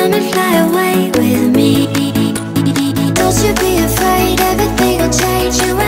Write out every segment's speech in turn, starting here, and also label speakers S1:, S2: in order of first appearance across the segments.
S1: Come and fly away with me. Don't you be afraid, everything will change.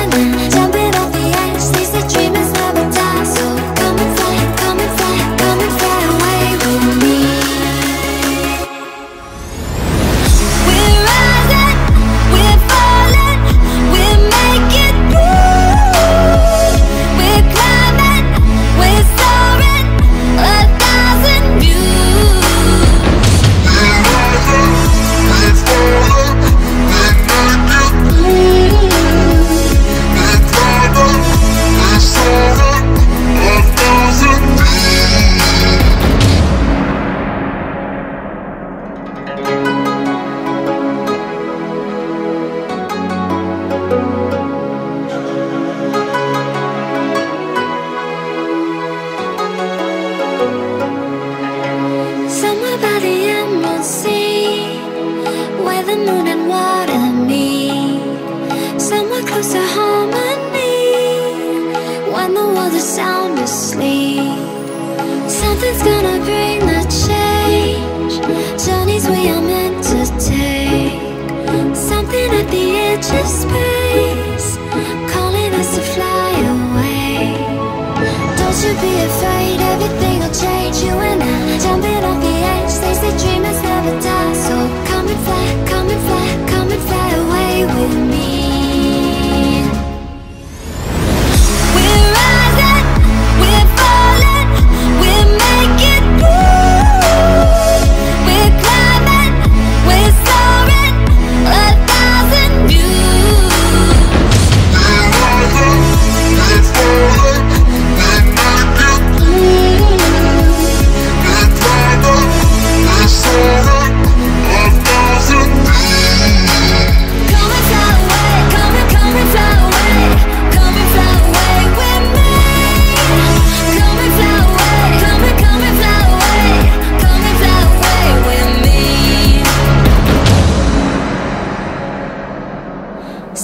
S1: the moon and what I Somewhere harmony When the world is sound asleep. Something's gonna bring the change. Journeys we are meant to take. Something at the edge of space Calling us to fly away. Don't you be afraid, everything will change. You and I,